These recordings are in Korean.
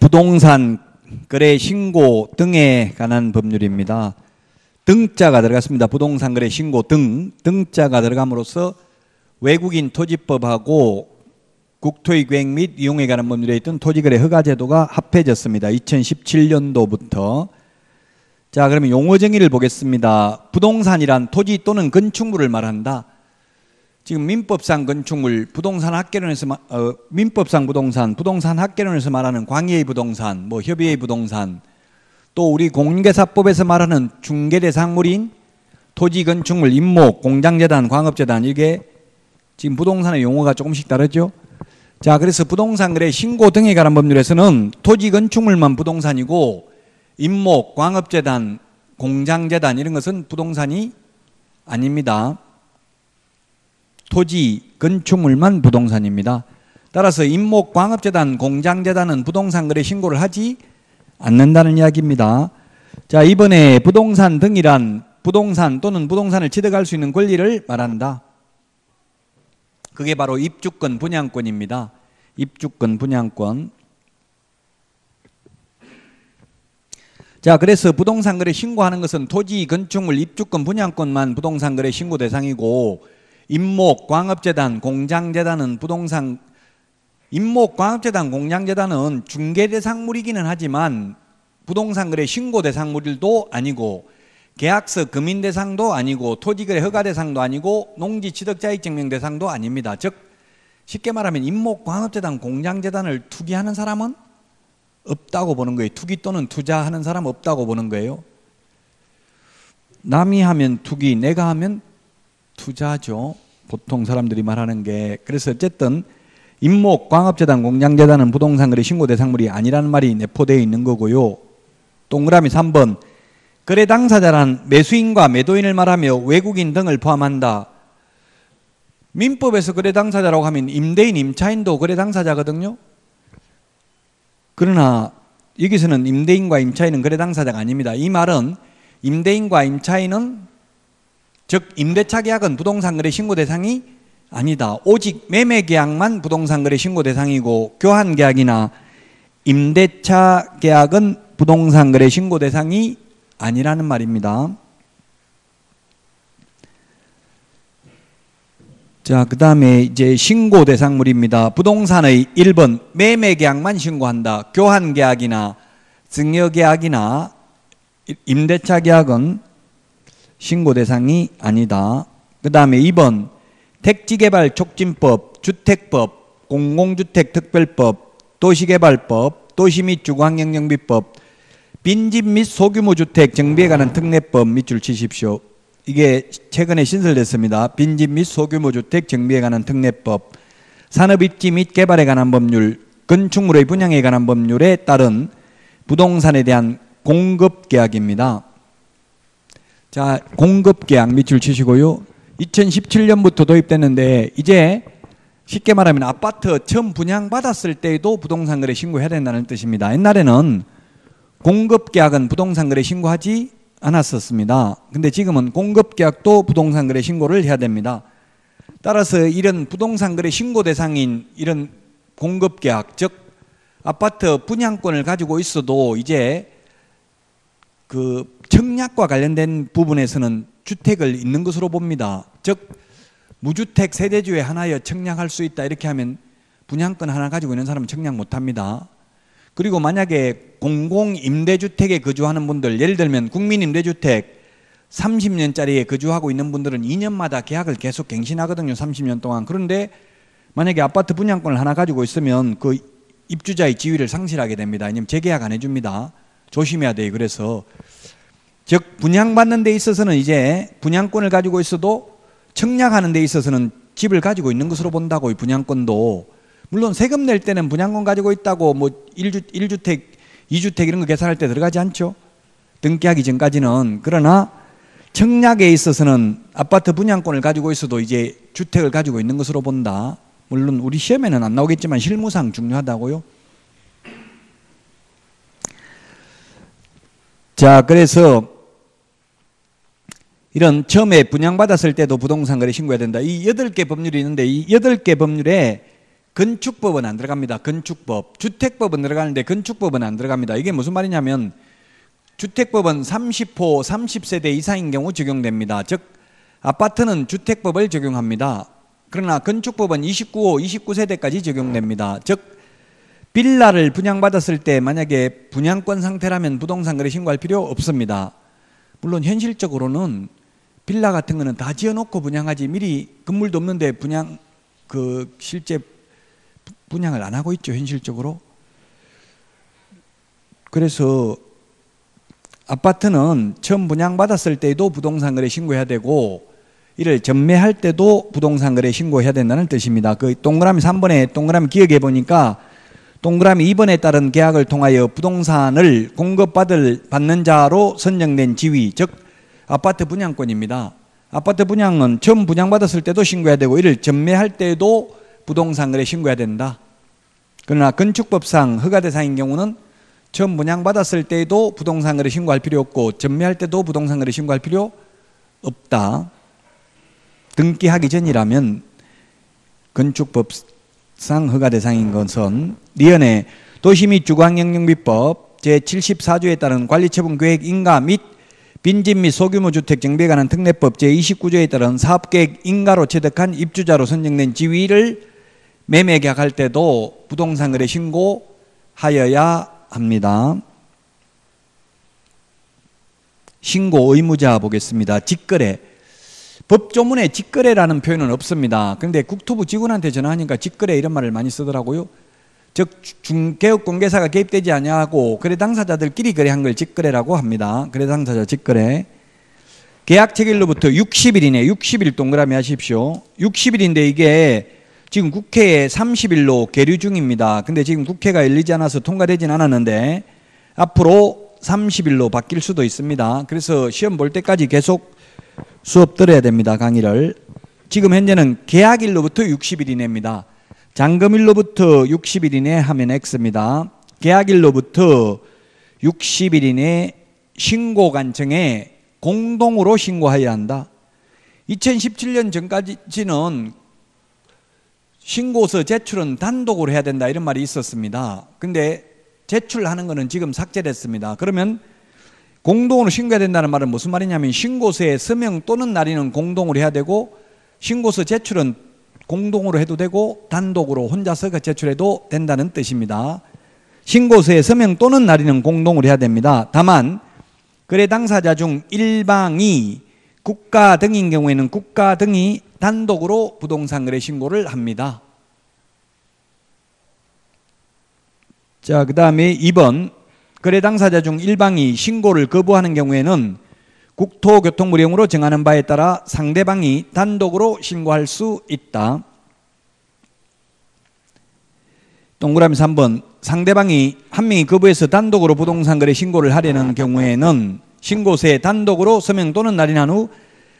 부동산 거래 신고 등에 관한 법률입니다. 등자가 들어갔습니다. 부동산 거래 신고 등 등자가 들어감으로써 외국인 토지법하고 국토의 계획 및 이용에 관한 법률에 있던 토지거래 허가제도가 합해졌습니다. 2017년도부터 자 그러면 용어 정의를 보겠습니다. 부동산이란 토지 또는 건축물을 말한다. 지금 민법상 건축물, 부동산 학계론에서 어, 민법상 부동산, 부동산 학계론에서 말하는 광의의 부동산, 뭐 협의의 부동산, 또 우리 공개사법에서 말하는 중개대상물인 토지 건축물, 임목, 공장재단, 광업재단 이게 지금 부동산의 용어가 조금씩 다르죠. 자, 그래서 부동산 거래 신고 등에 관한 법률에서는 토지 건축물만 부동산이고 임목, 광업재단, 공장재단 이런 것은 부동산이 아닙니다. 토지, 건축물만 부동산입니다. 따라서 임목, 광업재단, 공장재단은 부동산 거래 신고를 하지 않는다는 이야기입니다. 자, 이번에 부동산 등이란 부동산 또는 부동산을 취득할 수 있는 권리를 말한다. 그게 바로 입주권, 분양권입니다. 입주권, 분양권. 자, 그래서 부동산 거래 신고하는 것은 토지, 건축물, 입주권, 분양권만 부동산 거래 신고 대상이고 임목, 광업재단, 공장재단은 부동산 임목, 광업재단, 공장재단은 중개대상물이기는 하지만 부동산 거래 신고 대상물도 아니고 계약서 금인 대상도 아니고 토지거래 허가 대상도 아니고 농지 취득자익 증명 대상도 아닙니다. 즉 쉽게 말하면 임목, 광업재단, 공장재단을 투기하는 사람은 없다고 보는 거예요. 투기 또는 투자하는 사람 없다고 보는 거예요. 남이 하면 투기, 내가 하면 투자죠. 보통 사람들이 말하는 게 그래서 어쨌든 임목, 광업재단, 공장재단은 부동산 거래 신고 대상물이 아니라는 말이 내포되어 있는 거고요. 동그라미 3번 거래 당사자란 매수인과 매도인을 말하며 외국인 등을 포함한다. 민법에서 거래 당사자라고 하면 임대인, 임차인도 거래 당사자거든요. 그러나 여기서는 임대인과 임차인은 거래 당사자가 아닙니다. 이 말은 임대인과 임차인은 즉 임대차 계약은 부동산 거래 신고 대상이 아니다. 오직 매매 계약만 부동산 거래 신고 대상이고 교환 계약이나 임대차 계약은 부동산 거래 신고 대상이 아니라는 말입니다. 자, 그 다음에 이제 신고 대상물입니다. 부동산의 1번 매매 계약만 신고한다. 교환 계약이나 증여 계약이나 임대차 계약은 신고 대상이 아니다. 그 다음에 2번 택지개발 촉진법, 주택법, 공공주택특별법, 도시개발법, 도시 및 주거환경정비법, 빈집 및 소규모 주택 정비에 관한 특례법 밑줄 치십시오. 이게 최근에 신설됐습니다. 빈집 및 소규모 주택 정비에 관한 특례법, 산업 입지 및 개발에 관한 법률, 건축물의 분양에 관한 법률에 따른 부동산에 대한 공급 계약입니다. 자, 공급계약 밑줄 치시고요. 2017년부터 도입됐는데 이제 쉽게 말하면 아파트 처음 분양받았을 때에도 부동산 거래 신고해야 된다는 뜻입니다. 옛날에는 공급계약은 부동산 거래 신고하지 않았었습니다. 근데 지금은 공급계약도 부동산 거래 신고를 해야 됩니다. 따라서 이런 부동산 거래 신고 대상인 이런 공급계약, 즉 아파트 분양권을 가지고 있어도 이제 그 청약과 관련된 부분에서는 주택을 있는 것으로 봅니다. 즉 무주택 세대주에 하나여 청약할 수 있다 이렇게 하면 분양권 하나 가지고 있는 사람은 청약 못 합니다. 그리고 만약에 공공 임대주택에 거주하는 분들 예를 들면 국민 임대주택 30년짜리에 거주하고 있는 분들은 2년마다 계약을 계속 갱신하거든요. 30년 동안. 그런데 만약에 아파트 분양권을 하나 가지고 있으면 그 입주자의 지위를 상실하게 됩니다. 왜냐면 재계약 안 해줍니다. 조심해야 돼요. 그래서 즉 분양받는 데 있어서는 이제 분양권을 가지고 있어도 청약하는 데 있어서는 집을 가지고 있는 것으로 본다고 이 분양권도 물론 세금 낼 때는 분양권 가지고 있다고 뭐 1주, 1주택, 2주택 이런 거 계산할 때 들어가지 않죠. 등기하기 전까지는 그러나 청약에 있어서는 아파트 분양권을 가지고 있어도 이제 주택을 가지고 있는 것으로 본다. 물론 우리 시험에는 안 나오겠지만 실무상 중요하다고요. 자, 그래서 이런 처음에 분양받았을 때도 부동산 거래 신고해야 된다. 이 여덟 개 법률이 있는데 이 여덟 개 법률에 건축법은 안 들어갑니다. 건축법. 주택법은 들어가는데 건축법은 안 들어갑니다. 이게 무슨 말이냐면 주택법은 30호 30세대 이상인 경우 적용됩니다. 즉 아파트는 주택법을 적용합니다. 그러나 건축법은 29호 29세대까지 적용됩니다. 즉 빌라를 분양받았을 때 만약에 분양권 상태라면 부동산 거래 신고할 필요 없습니다. 물론 현실적으로는 빌라 같은 거는 다 지어놓고 분양하지 미리 건물도 없는데 분양 그 실제 분양을 안 하고 있죠 현실적으로. 그래서 아파트는 처음 분양받았을 때도 부동산 거래 신고해야 되고 이를 전매할 때도 부동산 거래 신고해야 된다는 뜻입니다. 그 동그라미 3번에 동그라미 기억해 보니까 동그라미 2번에 따른 계약을 통하여 부동산을 공급받을 받는 자로 선정된 지위 즉 아파트 분양권입니다. 아파트 분양은 처음 분양받았을 때도 신고해야 되고 이를 전매할 때도 부동산 거래 신고해야 된다. 그러나 건축법상 허가 대상인 경우는 처음 분양받았을 때도 부동산 거래 신고할 필요 없고 전매할 때도 부동산 거래 신고할 필요 없다. 등기하기 전이라면 건축법상 허가 대상인 것은 리언의 도시 및 주거환경영비법 제74조에 따른 관리처분 계획 인가 및 빈집 및 소규모 주택 정비에 관한 특례법 제29조에 따른 사업계획 인가로 취득한 입주자로 선정된 지위를 매매 계약할 때도 부동산 거래 신고하여야 합니다. 신고 의무자 보겠습니다. 직거래. 법조문에 직거래라는 표현은 없습니다. 그런데 국토부 직원한테 전화하니까 직거래 이런 말을 많이 쓰더라고요. 즉 중개업 공개사가 개입되지 아니하고 거래 당사자들끼리 거래한 걸 직거래라고 합니다. 거래 당사자 직거래. 계약 체결로부터 60일 이내 60일 동그라미 하십시오. 60일인데 이게 지금 국회에 30일로 계류 중입니다. 근데 지금 국회가 열리지 않아서 통과되진 않았는데 앞으로 30일로 바뀔 수도 있습니다. 그래서 시험 볼 때까지 계속 수업 들어야 됩니다. 강의를. 지금 현재는 계약일로부터 60일 이내입니다. 잔금일로부터 60일 이내 하면 X입니다. 계약일로부터 60일 이내 신고 관청에 공동으로 신고해야 한다. 2017년 전까지는 신고서 제출은 단독으로 해야 된다 이런 말이 있었습니다. 근데 제출하는 거는 지금 삭제됐습니다. 그러면 공동으로 신고해야 된다는 말은 무슨 말이냐면 신고서에 서명 또는 날인은 공동으로 해야 되고 신고서 제출은 공동으로 해도 되고 단독으로 혼자서 그 제출해도 된다는 뜻입니다. 신고서에 서명 또는 날인은 공동으로 해야 됩니다. 다만 거래 당사자 중 일방이 국가 등인 경우에는 국가 등이 단독으로 부동산 거래 신고를 합니다. 자, 그 다음에 2번. 거래 당사자 중 일방이 신고를 거부하는 경우에는 국토교통부령으로 정하는 바에 따라 상대방이 단독으로 신고할 수 있다. 동그라미 3번. 상대방이 한 명이 거부해서 단독으로 부동산 거래 신고를 하려는 경우에는 신고서에 단독으로 서명 또는 날인한 후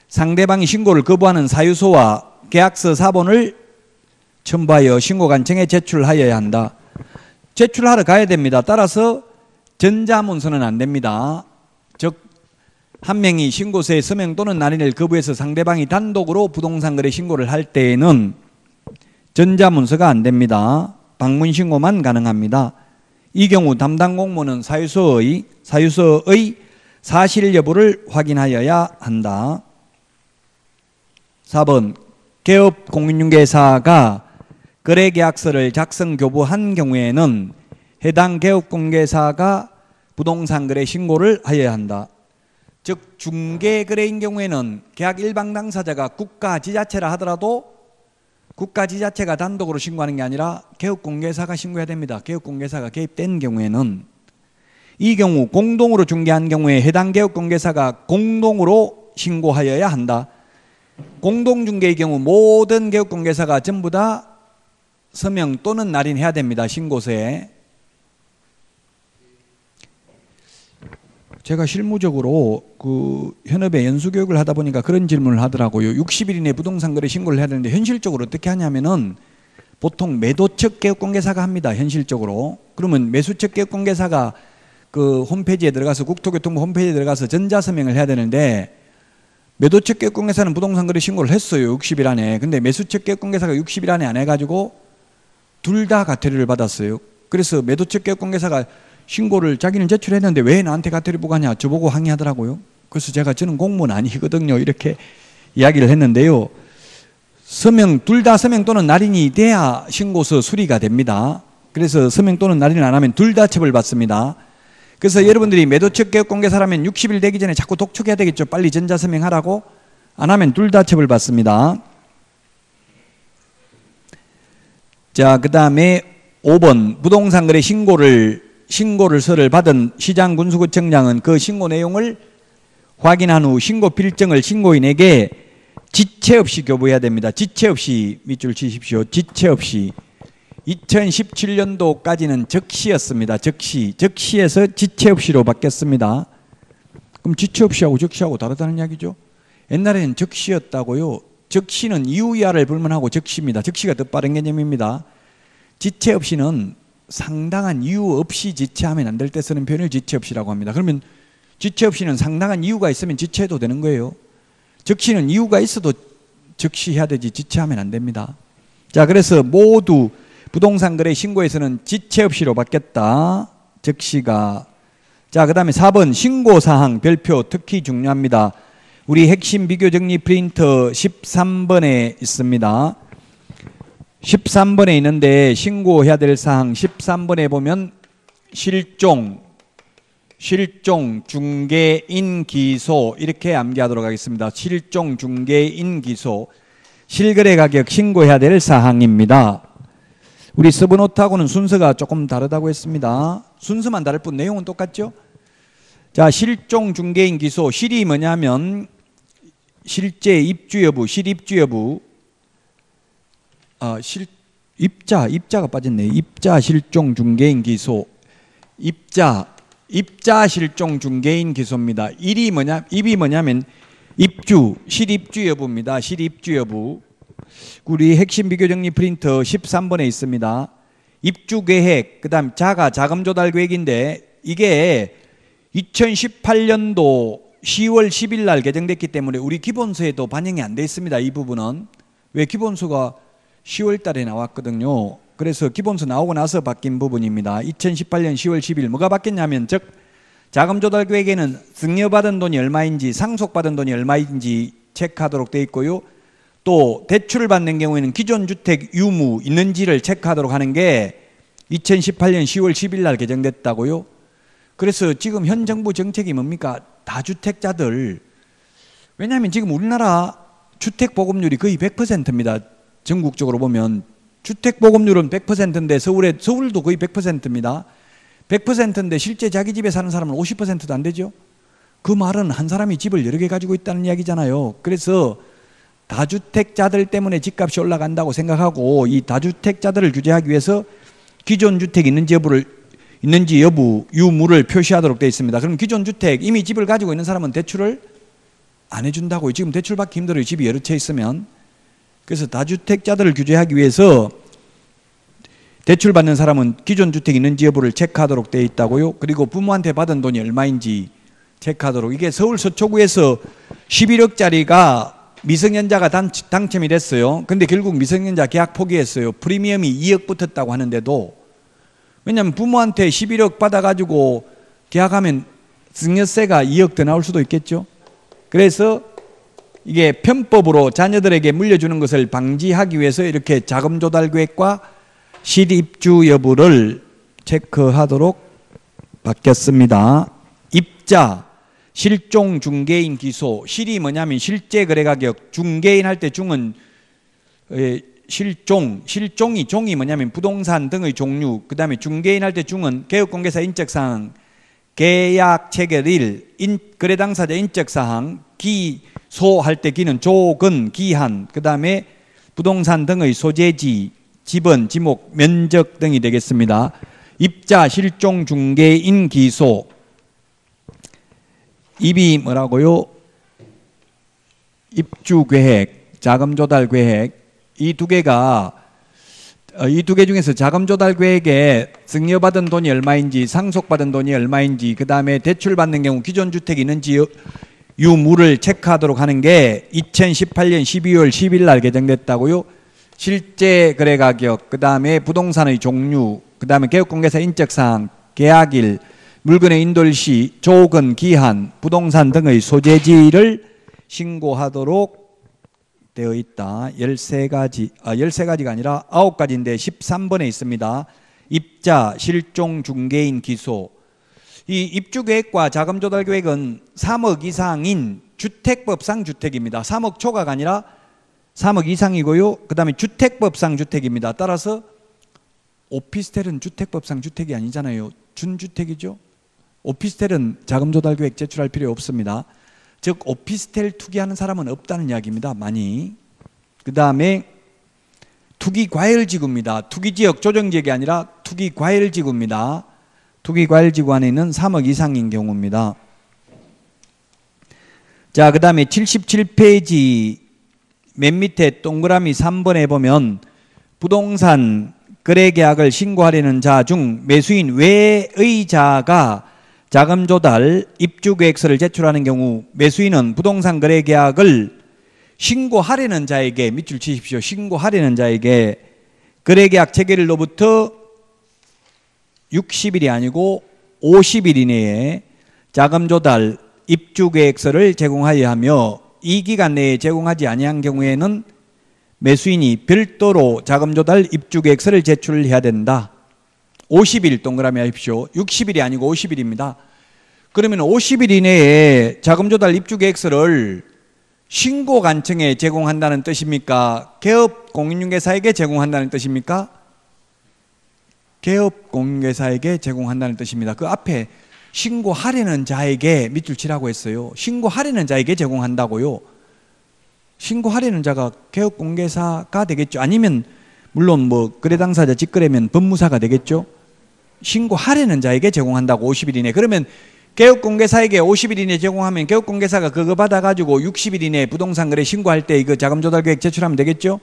상대방이 신고를 거부하는 사유소와 계약서 사본을 첨부하여 신고관청에 제출하여야 한다. 제출하러 가야 됩니다. 따라서 전자문서는 안 됩니다. 즉, 한 명이 신고서에 서명 또는 날인을 거부해서 상대방이 단독으로 부동산 거래 신고를 할 때에는 전자문서가 안 됩니다. 방문 신고만 가능합니다. 이 경우 담당 공무원은 사유소의 사유소의 사실 여부를 확인하여야 한다. 4번 개업 공인중개사가 거래 계약서를 작성 교부한 경우에는 해당 개업 공개사가 부동산 거래 신고를 하여야 한다. 즉 중개 거래인 경우에는 계약 일방 당사자가 국가 지자체라 하더라도 국가 지자체가 단독으로 신고하는 게 아니라 개업 공개사가 신고해야 됩니다. 개업 공개사가 개입된 경우에는 이 경우 공동으로 중개한 경우에 해당 개업 공개사가 공동으로 신고하여야 한다. 공동 중개의 경우 모든 개업 공개사가 전부 다 서명 또는 날인해야 됩니다. 신고서에. 제가 실무적으로 그 현업에 연수 교육을 하다 보니까 그런 질문을 하더라고요. 60일 이내 부동산 거래 신고를 해야 되는데 현실적으로 어떻게 하냐면은 보통 매도측 개업 공개사가 합니다. 현실적으로. 그러면 매수측 개업 공개사가 그 홈페이지에 들어가서 국토교통부 홈페이지에 들어가서 전자서명을 해야 되는데 매도측 개업 공개사는 부동산 거래 신고를 했어요. 60일 안에. 근데 매수측 개업 공개사가 60일 안에 안 해가지고 둘 다 가태료를 받았어요. 그래서 매도처 개업 공개사가 신고를 자기는 제출했는데 왜 나한테 가태료 부과냐 저보고 항의하더라고요. 그래서 제가 저는 공무원 아니거든요. 이렇게 이야기를 했는데요. 서명 둘 다 서명 또는 날인이 돼야 신고서 수리가 됩니다. 그래서 서명 또는 날인을 안 하면 둘 다 처벌받습니다. 그래서 여러분들이 매도처 개업 공개사라면 60일 되기 전에 자꾸 독촉해야 되겠죠. 빨리 전자서명하라고 안 하면 둘 다 처벌받습니다. 자, 그 다음에 5번 부동산 거래 신고를 신고를 서를 받은 시장 군수구청장은 그 신고 내용을 확인한 후 신고 필정을 신고인에게 지체 없이 교부해야 됩니다. 지체 없이 밑줄 치십시오. 지체 없이 2017년도까지는 적시였습니다. 적시. 적시에서 지체 없이로 바뀌었습니다. 그럼 지체 없이하고 적시하고 다르다는 이야기죠. 옛날에는 적시였다고요. 적시는 이유야를 불문하고 적시입니다. 적시가 더 빠른 개념입니다. 지체 없이는 상당한 이유 없이 지체하면 안 될 때 쓰는 표현을 지체 없이라고 합니다. 그러면 지체 없이는 상당한 이유가 있으면 지체해도 되는 거예요. 적시는 이유가 있어도 적시해야 되지 지체하면 안 됩니다. 자, 그래서 모두 부동산 거래 신고에서는 지체 없이로 바뀌었다. 적시가. 자, 그 다음에 4번 신고사항 별표 특히 중요합니다. 우리 핵심 비교 정리 프린터 13번에 있습니다. 13번에 있는데 신고해야 될 사항 13번에 보면 실종, 실종, 중개인 기소 이렇게 암기하도록 하겠습니다. 실종, 중개인 기소 실거래 가격 신고해야 될 사항입니다. 우리 서브노트하고는 순서가 조금 다르다고 했습니다. 순서만 다를 뿐 내용은 똑같죠? 자, 실종, 중개인 기소 실이 뭐냐면 실제 입주 여부, 실입주 여부 아, 실, 입자, 입자가 빠졌네. 입자 실종 중개인 기소. 입자, 입자 실종 중개인 기소입니다. 일이 뭐냐, 입이 뭐냐면 입주, 실입주 여부입니다. 실입주 여부. 우리 핵심 비교 정리 프린터 13번에 있습니다. 입주 계획, 그다음 자가 자금 조달 계획인데 이게 2018년도 10월 10일 날 개정됐기 때문에 우리 기본서에도 반영이 안 돼 있습니다. 이 부분은 왜 기본서가 10월 달에 나왔거든요. 그래서 기본서 나오고 나서 바뀐 부분입니다. 2018년 10월 10일 뭐가 바뀌었냐면 즉 자금 조달 계획에는 증여받은 돈이 얼마인지 상속받은 돈이 얼마인지 체크하도록 되어 있고요. 또 대출을 받는 경우에는 기존 주택 유무 있는지를 체크하도록 하는 게 2018년 10월 10일 날 개정됐다고요. 그래서 지금 현 정부 정책이 뭡니까? 다주택자들 왜냐하면 지금 우리나라 주택 보급률이 거의 100%입니다. 전국적으로 보면 주택 보급률은 100%인데 서울에 서울도 거의 100%입니다. 100%인데 실제 자기 집에 사는 사람은 50%도 안 되죠. 그 말은 한 사람이 집을 여러 개 가지고 있다는 이야기잖아요. 그래서 다주택자들 때문에 집값이 올라간다고 생각하고 이 다주택자들을 규제하기 위해서 기존 주택 있는지 여부를 있는지 여부 유무를 표시하도록 되어 있습니다. 그럼 기존 주택 이미 집을 가지고 있는 사람은 대출을 안 해준다고요. 지금 대출 받기 힘들어요. 집이 여러 채 있으면. 그래서 다주택자들을 규제하기 위해서 대출 받는 사람은 기존 주택 있는지 여부를 체크하도록 되어 있다고요. 그리고 부모한테 받은 돈이 얼마인지 체크하도록. 이게 서울 서초구에서 11억짜리가 미성년자가 당첨이 됐어요. 근데 결국 미성년자 계약 포기했어요. 프리미엄이 2억 붙었다고 하는데도 왜냐하면 부모한테 11억 받아가지고 계약하면 증여세가 2억 더 나올 수도 있겠죠. 그래서 이게 편법으로 자녀들에게 물려주는 것을 방지하기 위해서 이렇게 자금 조달 계획과 실입주 여부를 체크하도록 바뀌었습니다. 입자, 실종 중개인 기소, 실이 뭐냐면 실제 거래 가격, 중개인 할 때 중은 실종, 실종이 종이 뭐냐면 부동산 등의 종류, 그 다음에 중개인 할 때 중은 개업 공개사 인적 사항, 계약 체결일, 인, 거래 당사자 인적 사항, 기 소 할 때 기는 조건, 기한, 그 다음에 부동산 등의 소재지, 지번, 지목, 면적 등이 되겠습니다. 입자, 실종, 중개인, 기소. 입이 뭐라고요? 입주 계획, 자금 조달 계획. 이 두 개가 어, 이두 개 중에서 자금 조달 계획에 증여받은 돈이 얼마인지, 상속받은 돈이 얼마인지, 그 다음에 대출 받는 경우 기존 주택이 있는지 유무를 체크하도록 하는 게 2018년 12월 10일 날 개정됐다고요. 실제 거래 가격, 그 다음에 부동산의 종류, 그 다음에 개업 공개사 인적 사항, 계약일, 물건의 인돌시, 조건, 기한, 부동산 등의 소재지를 신고하도록 되어 있다. 13가지, 아, 13가지가 아니라 9가지인데 13번에 있습니다. 입자, 실종, 중개인, 기소. 이 입주 계획과 자금 조달 계획은 3억 이상인 주택법상 주택입니다. 3억 초과가 아니라 3억 이상이고요. 그 다음에 주택법상 주택입니다. 따라서 오피스텔은 주택법상 주택이 아니잖아요. 준주택이죠. 오피스텔은 자금 조달 계획 제출할 필요 없습니다. 즉 오피스텔 투기하는 사람은 없다는 이야기입니다. 많이. 그 다음에 투기 과열 지구입니다. 투기 지역 조정 지역이 아니라 투기 과열 지구입니다. 투기과열지구 안에 있는 3억 이상인 경우입니다. 자, 그 다음에 77페이지 맨 밑에 동그라미 3번에 보면 부동산 거래 계약을 신고하려는 자 중 매수인 외의 자가 자금 조달 입주 계획서를 제출하는 경우 매수인은 부동산 거래 계약을 신고하려는 자에게 밑줄 치십시오. 신고하려는 자에게 거래 계약 체결일로부터 60일이 아니고 50일 이내에 자금 조달 입주 계획서를 제공하여야 하며 이 기간 내에 제공하지 아니한 경우에는 매수인이 별도로 자금 조달 입주 계획서를 제출해야 된다. 50일 동그라미 하십시오. 60일이 아니고 50일입니다. 그러면 50일 이내에 자금 조달 입주 계획서를 신고 관청에 제공한다는 뜻입니까? 개업 공인중개사에게 제공한다는 뜻입니까? 개업 공인중개사에게 제공한다는 뜻입니다. 그 앞에 신고하려는 자에게 밑줄 치라고 했어요. 신고하려는 자에게 제공한다고요. 신고하려는 자가 개업 공개사가 되겠죠. 아니면 물론 뭐 거래 당사자 직거래면 법무사가 되겠죠. 신고하려는 자에게 제공한다고 50일 이내. 그러면 개업 공개사에게 50일 이내 제공하면 개업 공개사가 그거 받아가지고 60일 이내 부동산 거래 신고할 때 이거 자금 조달 계획 제출하면 되겠죠.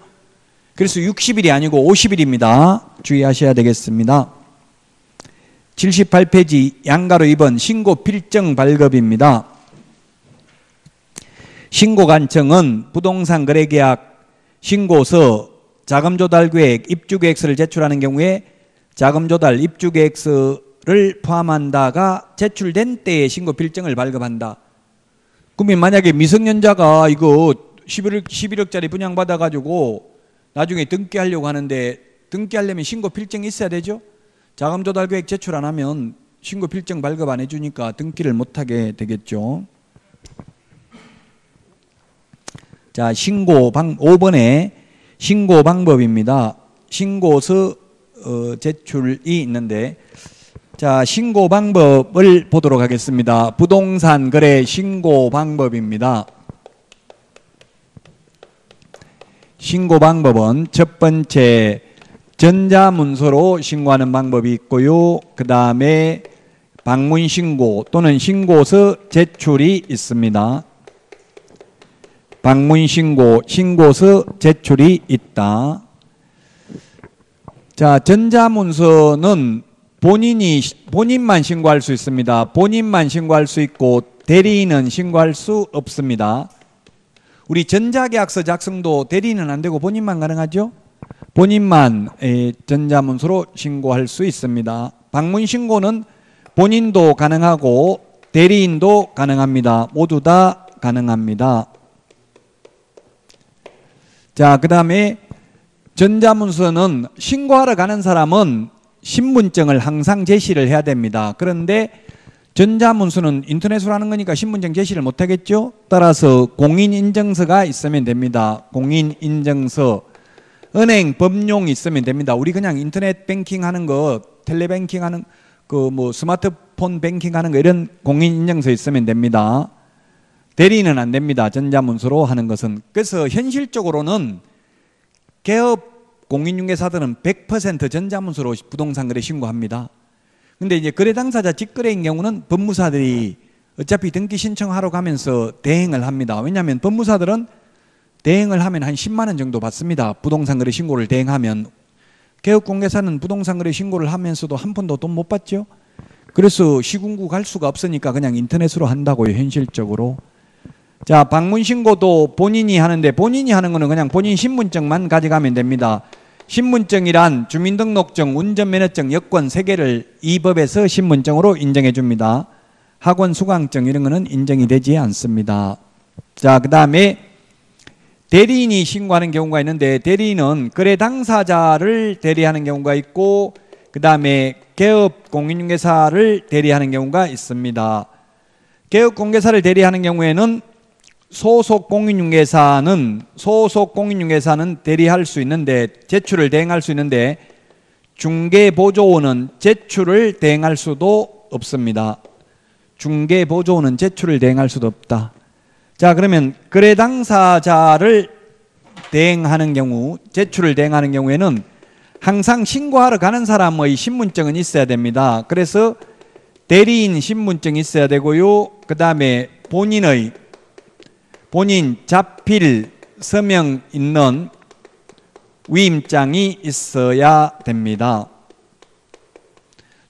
그래서 60일이 아니고 50일입니다. 주의하셔야 되겠습니다. 78페이지 양가로 2번 신고 필정 발급입니다. 신고 관청은 부동산 거래 계약 신고서 자금 조달 계획 입주 계획서를 제출하는 경우에 자금 조달 입주 계획서를 포함한다가 제출된 때에 신고 필정을 발급한다. 그러면 만약에 미성년자가 이거 11억, 11억짜리 분양받아 가지고 나중에 등기하려고 하는데 등기하려면 신고 필정이 있어야 되죠? 자금 조달 계획 제출 안 하면 신고 필정 발급 안 해주니까 등기를 못하게 되겠죠. 자, 신고 방 5번에 신고 방법입니다. 신고서 어, 제출이 있는데 자, 신고 방법을 보도록 하겠습니다. 부동산 거래 신고 방법입니다. 신고 방법은 첫 번째 전자문서로 신고하는 방법이 있고요. 그 다음에 방문 신고 또는 신고서 제출이 있습니다. 방문 신고, 신고서 제출이 있다. 자, 전자문서는 본인이 본인만 신고할 수 있습니다. 본인만 신고할 수 있고 대리인은 신고할 수 없습니다. 우리 전자계약서 작성도 대리인은 안 되고 본인만 가능하죠? 본인만 전자문서로 신고할 수 있습니다. 방문 신고는 본인도 가능하고 대리인도 가능합니다. 모두 다 가능합니다. 자, 그 다음에 전자문서는 신고하러 가는 사람은 신분증을 항상 제시를 해야 됩니다. 그런데 전자문서는 인터넷으로 하는 거니까 신분증 제시를 못 하겠죠? 따라서 공인인증서가 있으면 됩니다. 공인인증서. 은행 법용 있으면 됩니다. 우리 그냥 인터넷 뱅킹 하는 거, 텔레뱅킹 하는 그 뭐 스마트폰 뱅킹 하는 거 이런 공인인증서 있으면 됩니다. 대리는 안 됩니다. 전자문서로 하는 것은. 그래서 현실적으로는 개업 공인중개사들은 100% 전자문서로 부동산 거래 신고합니다. 근데 이제 거래 당사자 직거래인 경우는 법무사들이 어차피 등기 신청하러 가면서 대행을 합니다. 왜냐하면 법무사들은 대행을 하면 한 10만 원 정도 받습니다. 부동산 거래 신고를 대행하면 개업공개사는 부동산 거래 신고를 하면서도 한 푼도 돈 못 받죠. 그래서 시군구 갈 수가 없으니까 그냥 인터넷으로 한다고요. 현실적으로. 자, 방문 신고도 본인이 하는데 본인이 하는 거는 그냥 본인 신분증만 가져가면 됩니다. 신분증이란 주민등록증, 운전면허증, 여권 세 개를 이 법에서 신분증으로 인정해 줍니다. 학원 수강증 이런 거는 인정이 되지 않습니다. 자, 그 다음에 대리인이 신고하는 경우가 있는데 대리인은 거래 당사자를 대리하는 경우가 있고 그 다음에 개업 공인중개사를 대리하는 경우가 있습니다. 개업 공개사를 대리하는 경우에는 소속 공인중개사는 소속 공인중개사는 대리할 수 있는데 제출을 대행할 수 있는데 중개보조원은 제출을 대행할 수도 없습니다. 중개보조원은 제출을 대행할 수도 없다. 자 그러면 거래 당사자를 대행하는 경우 제출을 대행하는 경우에는 항상 신고하러 가는 사람의 신분증은 있어야 됩니다. 그래서 대리인 신분증이 있어야 되고요. 그 다음에 본인의 본인 자필 서명 있는 위임장이 있어야 됩니다.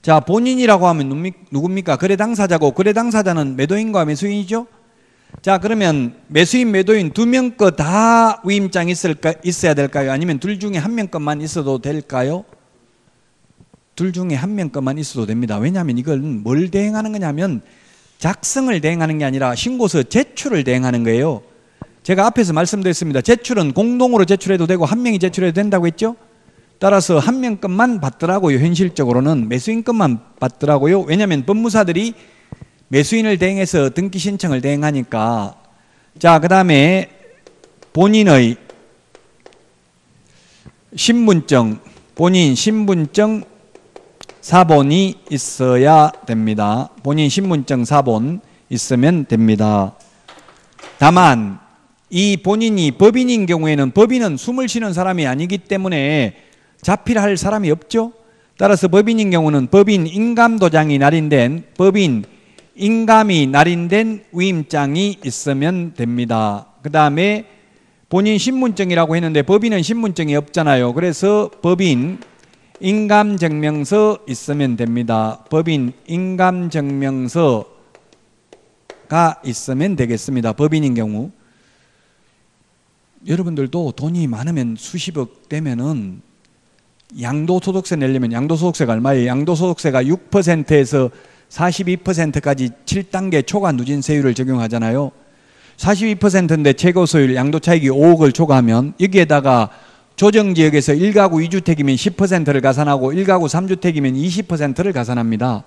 자, 본인이라고 하면 누굽니까? 거래 당사자고 거래 당사자는 매도인과 매수인이죠? 자, 그러면 매수인, 매도인 두 명 거 다 위임장 있을까, 있어야 될까요? 아니면 둘 중에 한 명 것만 있어도 될까요? 둘 중에 한 명 것만 있어도 됩니다. 왜냐하면 이건 뭘 대행하는 거냐면 작성을 대행하는 게 아니라 신고서 제출을 대행하는 거예요. 제가 앞에서 말씀드렸습니다. 제출은 공동으로 제출해도 되고 한 명이 제출해도 된다고 했죠? 따라서 한 명 것만 받더라고요. 현실적으로는 매수인 것만 받더라고요. 왜냐하면 법무사들이 매수인을 대행해서 등기 신청을 대행하니까 자, 그 다음에 본인의 신분증, 본인 신분증 사본이 있어야 됩니다. 본인 신분증 사본 있으면 됩니다. 다만 이 본인이 법인인 경우에는 법인은 숨을 쉬는 사람이 아니기 때문에 자필할 사람이 없죠. 따라서 법인인 경우는 법인 인감도장이 날인된 법인 인감이 날인된 위임장이 있으면 됩니다. 그 다음에 본인 신분증이라고 했는데 법인은 신분증이 없잖아요. 그래서 법인 인감증명서 있으면 됩니다. 법인 인감증명서가 있으면 되겠습니다. 법인인 경우. 여러분들도 돈이 많으면 수십억 되면은 양도소득세 내려면 양도소득세가 얼마예요? 양도소득세가 6%에서 42%까지 7단계 초과 누진세율을 적용하잖아요. 42%인데 최고 소율 양도 차익이 5억을 초과하면 여기에다가 조정지역에서 1가구 2주택이면 10%를 가산하고 1가구 3주택이면 20%를 가산합니다.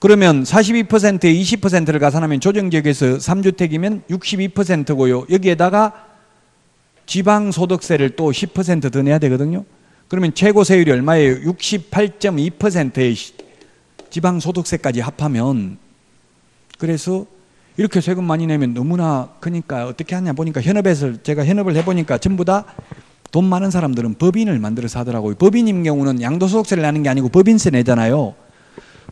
그러면 42%에 20%를 가산하면 조정지역에서 3주택이면 62%고요. 여기에다가 지방소득세를 또 10%더 내야 되거든요. 그러면 최고 세율이 얼마예요? 68.2%의 지방소득세까지 합하면 그래서 이렇게 세금 많이 내면 너무나 크니까 어떻게 하냐 보니까 현업에서 제가 현업을 해보니까 전부 다 돈 많은 사람들은 법인을 만들어서 하더라고요. 법인인 경우는 양도소득세를 내는 게 아니고 법인세 내잖아요.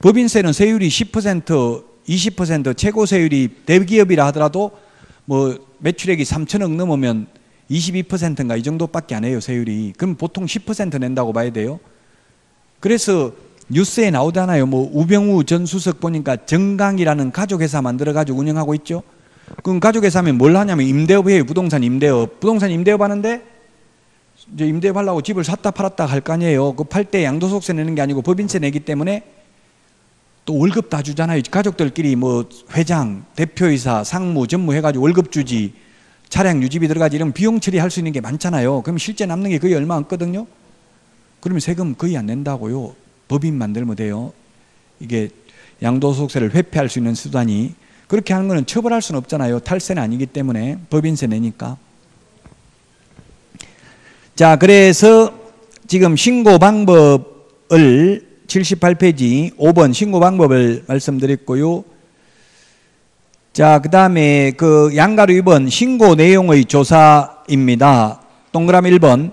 법인세는 세율이 10% 20% 최고 세율이 대기업이라 하더라도 뭐 매출액이 3천억 넘으면 22%인가 이 정도밖에 안 해요 세율이. 그럼 보통 10% 낸다고 봐야 돼요. 그래서 뉴스에 나오잖아요. 뭐 우병우 전 수석 보니까 정강이라는 가족회사 만들어가지고 운영하고 있죠. 그럼 가족회사 하면 뭘 하냐면 임대업 해요. 부동산 임대업. 부동산 임대업 하는데 이제 임대업 하려고 집을 샀다 팔았다 할 거 아니에요 그 팔 때 양도소득세 내는 게 아니고 법인세 내기 때문에 또 월급 다 주잖아요 가족들끼리 뭐 회장 대표이사 상무 전무 해가지고 월급 주지 차량 유지비 들어가지 이런 비용 처리할 수 있는 게 많잖아요. 그럼 실제 남는 게 거의 얼마 없거든요. 그러면 세금 거의 안 낸다고요. 법인 만들면 돼요. 이게 양도소득세를 회피할 수 있는 수단이 그렇게 하는 거는 처벌할 수는 없잖아요. 탈세는 아니기 때문에 법인세 내니까. 자, 그래서 지금 신고 방법을 78페이지 5번 신고 방법을 말씀드렸고요. 자, 그 다음에 그 양가로 2번 신고 내용의 조사입니다. 동그라미 1번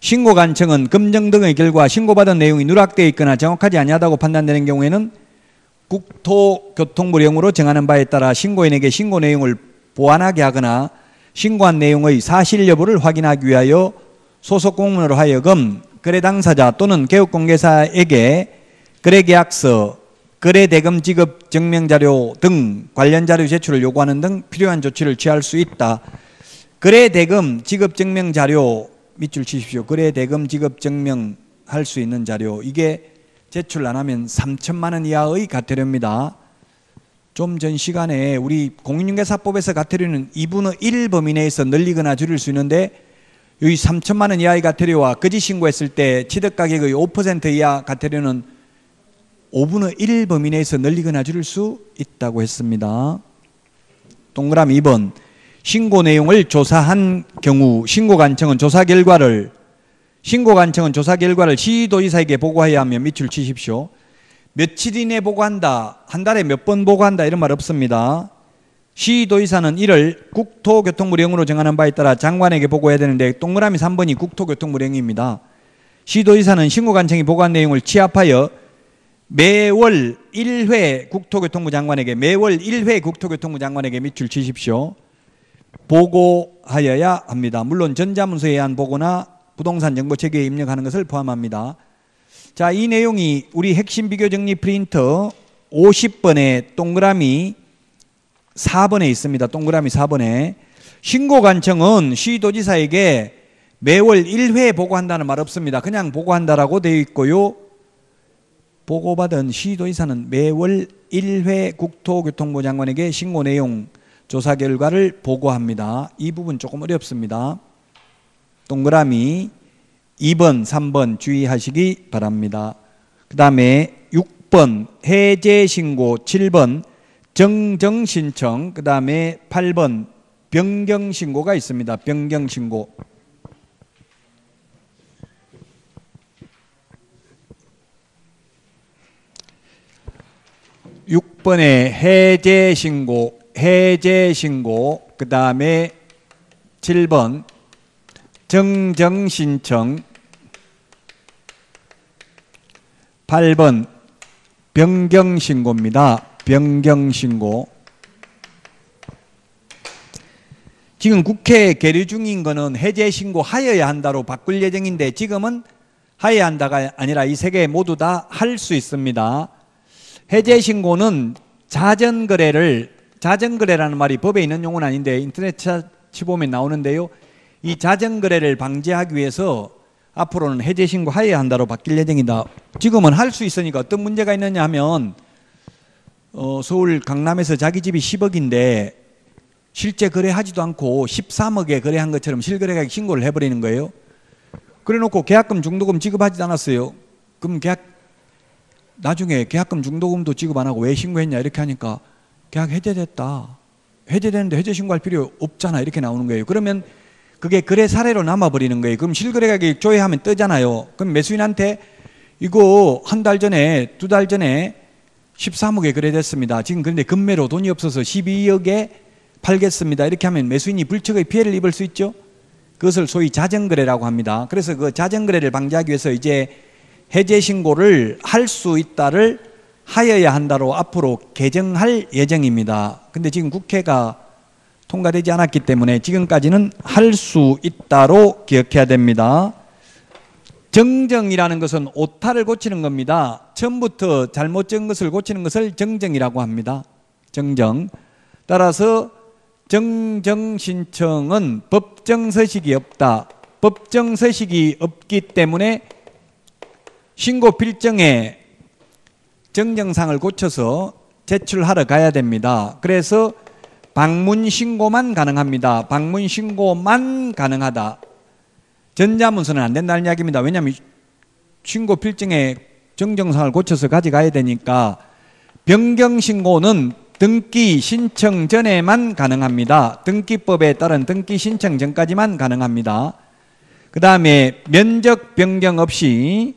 신고 간청은 검증 등의 결과 신고받은 내용이 누락되어 있거나 정확하지 아니하다고 판단되는 경우에는 국토교통부령으로 정하는 바에 따라 신고인에게 신고 내용을 보완하게 하거나 신고한 내용의 사실 여부를 확인하기 위하여 소속 공무원으로 하여금 거래 당사자 또는 개업공개사에게 거래계약서 거래 대금 지급 증명 자료 등 관련 자료 제출을 요구하는 등 필요한 조치를 취할 수 있다. 거래 대금 지급 증명 자료 밑줄 치십시오. 거래 대금 지급 증명할 수 있는 자료 이게 제출 안 하면 3천만 원 이하의 과태료입니다. 좀 전 시간에 우리 공인중개사법에서 과태료는 2분의 1 범위 내에서 늘리거나 줄일 수 있는데 여기 3천만 원 이하의 과태료와 거짓 신고했을 때 취득 가격의 5% 이하 과태료는 5분의 1 범위 내에서 늘리거나 줄일 수 있다고 했습니다. 동그라미 2번 신고 내용을 조사한 경우 신고 관청은 조사 결과를 신고 관청은 조사 결과를 시도지사에게 보고해야 하며 밑줄 치십시오. 며칠 이내 보고한다. 한 달에 몇 번 보고한다. 이런 말 없습니다. 시도의사는 이를 국토교통부령으로 정하는 바에 따라 장관에게 보고해야 되는데 동그라미 3번이 국토교통부령입니다. 시도의사는 신고관청이 보고한 내용을 취합하여 매월 1회 국토교통부 장관에게 매월 1회 국토교통부 장관에게 밑줄 치십시오. 보고하여야 합니다. 물론 전자문서에 의한 보고나 부동산 정보 체계에 입력하는 것을 포함합니다. 자, 이 내용이 우리 핵심 비교 정리 프린터 50번에 동그라미 4번에 있습니다. 동그라미 4번에 신고관청은 시도지사에게 매월 1회 보고한다는 말 없습니다. 그냥 보고한다라고 되어 있고요. 보고받은 시도지사는 매월 1회 국토교통부 장관에게 신고 내용 조사 결과를 보고합니다. 이 부분 조금 어렵습니다. 동그라미 2번, 3번 주의하시기 바랍니다. 그 다음에 6번 해제 신고, 7번 정정 신청, 그 다음에 8번 변경 신고가 있습니다. 변경 신고. 6번에 해제 신고, 해제 신고, 그 다음에 7번 정정 신청, 8번 변경 신고입니다. 변경 신고. 지금 국회 계류 중인 거는 해제 신고 하여야 한다로 바꿀 예정인데 지금은 하여야 한다가 아니라 이 세 개 모두 다 할 수 있습니다. 해제 신고는 자전 거래를 자전 거래라는 말이 법에 있는 용어는 아닌데 인터넷 치보면 나오는데요. 이 자전 거래를 방지하기 위해서 앞으로는 해제 신고 하여야 한다로 바뀔 예정이다. 지금은 할 수 있으니까 어떤 문제가 있느냐 하면 어, 서울 강남에서 자기 집이 10억인데 실제 거래하지도 않고 13억에 거래한 것처럼 실거래가격 신고를 해버리는 거예요. 그래 놓고 계약금 중도금 지급하지 않았어요. 그럼 계약 나중에 계약금 중도금도 지급 안 하고 왜 신고했냐 이렇게 하니까 계약 해제됐다. 해제되는데 해제 신고할 필요 없잖아 이렇게 나오는 거예요. 그러면 그게 거래 사례로 남아버리는 거예요. 그럼 실거래 가격 조회하면 뜨잖아요. 그럼 매수인한테 이거 한 달 전에 두 달 전에 13억에 거래됐습니다. 지금 그런데 금매로 돈이 없어서 12억에 팔겠습니다. 이렇게 하면 매수인이 불척의 피해를 입을 수 있죠. 그것을 소위 자전거래라고 합니다. 그래서 그 자전거래를 방지하기 위해서 이제 해제 신고를 할 수 있다를 하여야 한다로 앞으로 개정할 예정입니다. 근데 지금 국회가 통과되지 않았기 때문에 지금까지는 할 수 있다로 기억해야 됩니다. 정정이라는 것은 오타를 고치는 겁니다. 처음부터 잘못 적은 것을 고치는 것을 정정이라고 합니다. 정정. 따라서 정정 신청은 법정 서식이 없다. 법정 서식이 없기 때문에 신고 필정에 정정상을 고쳐서 제출하러 가야 됩니다. 그래서 방문 신고만 가능합니다. 방문 신고만 가능하다. 전자문서는 안 된다는 이야기입니다. 왜냐하면 신고 필증에 정정상을 고쳐서 가져가야 되니까 변경 신고는 등기 신청 전에만 가능합니다. 등기법에 따른 등기 신청 전까지만 가능합니다. 그 다음에 면적 변경 없이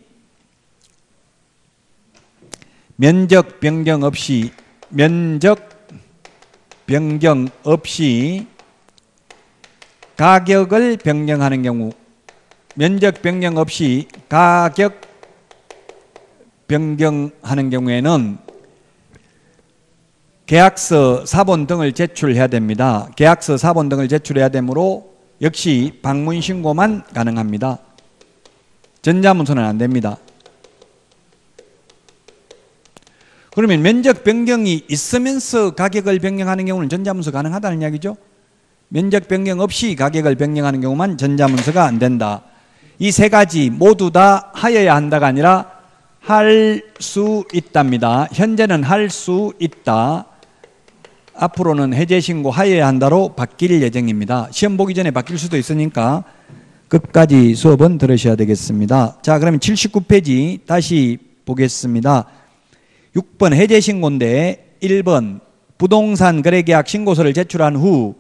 면적 변경 없이 면적 변경 없이 가격을 변경하는 경우 면적 변경 없이 가격 변경하는 경우에는 계약서 사본 등을 제출해야 됩니다. 계약서 사본 등을 제출해야 되므로 역시 방문 신고만 가능합니다. 전자문서는 안 됩니다. 그러면 면적 변경이 있으면서 가격을 변경하는 경우는 전자문서 가능하다는 이야기죠. 면적 변경 없이 가격을 변경하는 경우만 전자문서가 안 된다. 이 세 가지 모두 다 하여야 한다가 아니라 할 수 있답니다. 현재는 할 수 있다. 앞으로는 해제 신고 하여야 한다로 바뀔 예정입니다. 시험 보기 전에 바뀔 수도 있으니까 끝까지 수업은 들으셔야 되겠습니다. 자, 그러면 79페이지 다시 보겠습니다. 6번 해제 신고인데 1번 부동산 거래계약 신고서를 제출한 후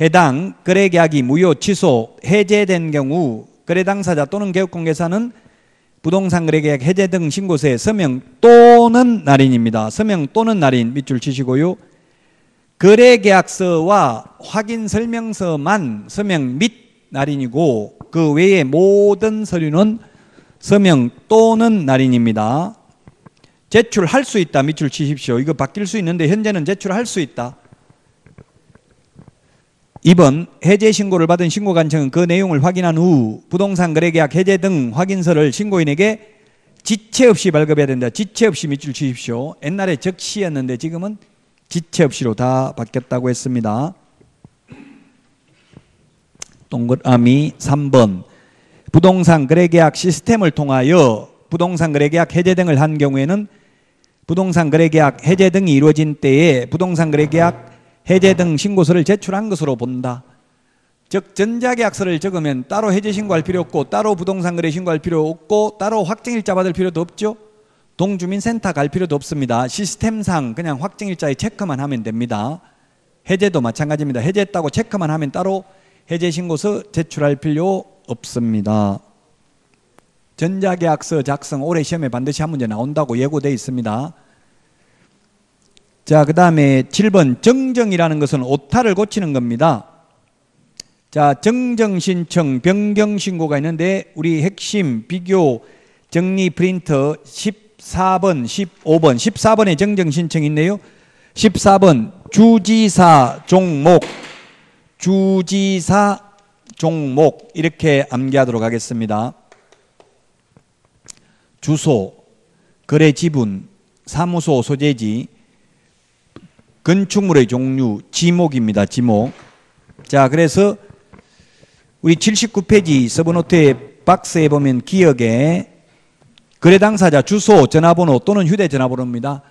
해당 거래계약이 무효 취소 해제된 경우 거래 당사자 또는 개업공개사는 부동산 거래계약 해제 등 신고서에 서명 또는 날인입니다. 서명 또는 날인 밑줄 치시고요. 거래계약서와 확인 설명서만 서명 및 날인이고 그 외의 모든 서류는 서명 또는 날인입니다. 제출할 수 있다 밑줄 치십시오. 이거 바뀔 수 있는데 현재는 제출할 수 있다. 2번 해제 신고를 받은 신고 관청은 그 내용을 확인한 후 부동산 거래계약 해제 등 확인서를 신고인에게 지체 없이 발급해야 된다. 지체 없이 밑줄 치십시오. 옛날에 적시였는데 지금은 지체 없이로 다 바뀌었다고 했습니다. 동그라미 3번 부동산 거래계약 시스템을 통하여 부동산 거래계약 해제 등을 한 경우에는 부동산 거래계약 해제 등이 이루어진 때에 부동산 거래계약 해제 등 신고서를 제출한 것으로 본다. 즉 전자계약서를 적으면 따로 해제 신고할 필요 없고 따로 부동산 거래 신고할 필요 없고 따로 확정일자 받을 필요도 없죠. 동주민센터 갈 필요도 없습니다. 시스템상 그냥 확정일자에 체크만 하면 됩니다. 해제도 마찬가지입니다. 해제했다고 체크만 하면 따로 해제 신고서 제출할 필요 없습니다. 전자계약서 작성 올해 시험에 반드시 한 문제 나온다고 예고되어 있습니다. 자, 그 다음에 7번 정정이라는 것은 오타를 고치는 겁니다. 자, 정정 신청, 변경 신고가 있는데 우리 핵심 비교 정리 프린터 14번, 15번, 14번에 정정 신청이 있네요. 14번 주지사 종목 주지사 종목 이렇게 암기하도록 하겠습니다. 주소, 거래 지분, 사무소 소재지, 건축물의 종류, 지목입니다. 지목. 자, 그래서 우리 79페이지 서브노트의 박스에 보면 기억에 거래 당사자 주소, 전화번호 또는 휴대전화번호입니다.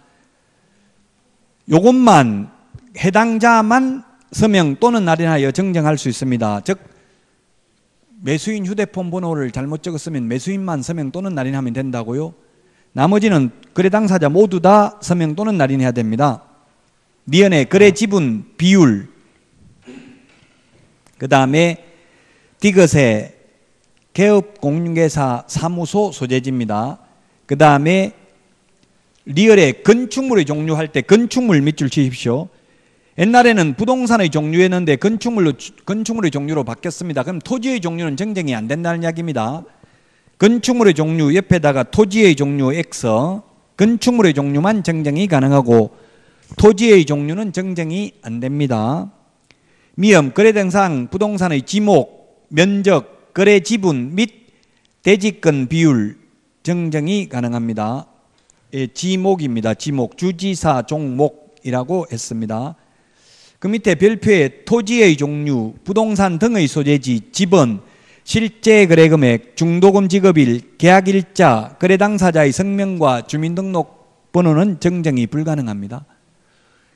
요것만 해당자만 서명 또는 날인하여 정정할 수 있습니다. 즉 매수인 휴대폰 번호를 잘못 적었으면 매수인만 서명 또는 날인하면 된다고요. 나머지는 거래 당사자 모두 다 서명 또는 날인해야 됩니다. 미연의 거래 지분 비율 그 다음에 디귿의 개업 공개사 사무소 소재지입니다. 그 다음에 리얼의 건축물의 종류 할 때 건축물 밑줄 치십시오. 옛날에는 부동산의 종류였는데 건축물로 건축물의 종류로 바뀌었습니다. 그럼 토지의 종류는 정정이 안 된다는 이야기입니다. 건축물의 종류 옆에다가 토지의 종류 X, 건축물의 종류만 정정이 가능하고 토지의 종류는 정정이 안 됩니다. 미음, 거래 대상 부동산의 지목, 면적, 거래 지분 및 대지권 비율 정정이 가능합니다. 예, 지목입니다. 지목, 주지사 종목이라고 했습니다. 그 밑에 별표에 토지의 종류, 부동산 등의 소재지, 지번, 실제 거래 금액, 중도금 지급일, 계약 일자, 거래 당사자의 성명과 주민등록 번호는 정정이 불가능합니다.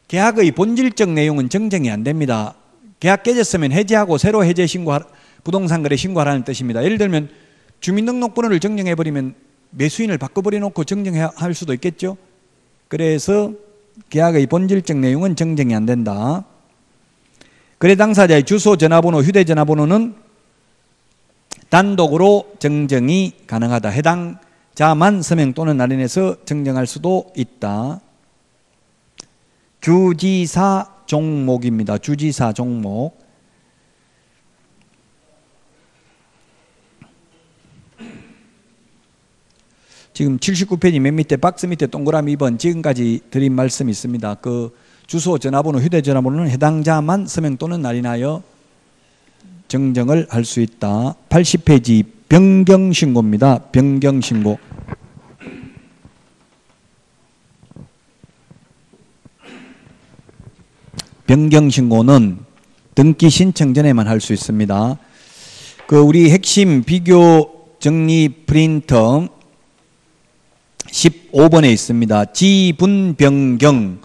계약의 본질적 내용은 정정이 안 됩니다. 계약 깨졌으면 해지하고 새로 해제 신고 부동산 거래 신고하라는 뜻입니다. 예를 들면 주민등록번호를 정정해 버리면 매수인을 바꿔버려 놓고 정정할 수도 있겠죠. 그래서 계약의 본질적 내용은 정정이 안 된다. 거래 당사자의 주소, 전화번호, 휴대전화번호는 단독으로 정정이 가능하다. 해당자만 서명 또는 날인해서 정정할 수도 있다. 주지사 종목입니다. 주지사 종목. 지금 79페이지 맨 밑에 박스 밑에 동그라미 2번 지금까지 드린 말씀이 있습니다. 그 주소, 전화번호, 휴대전화번호는 해당자만 서명 또는 날인하여 정정을 할 수 있다. 80페이지 변경신고입니다. 변경신고. 변경 신고는 등기 신청 전에만 할 수 있습니다. 그 우리 핵심 비교 정리 프린터 15번에 있습니다. 지분 변경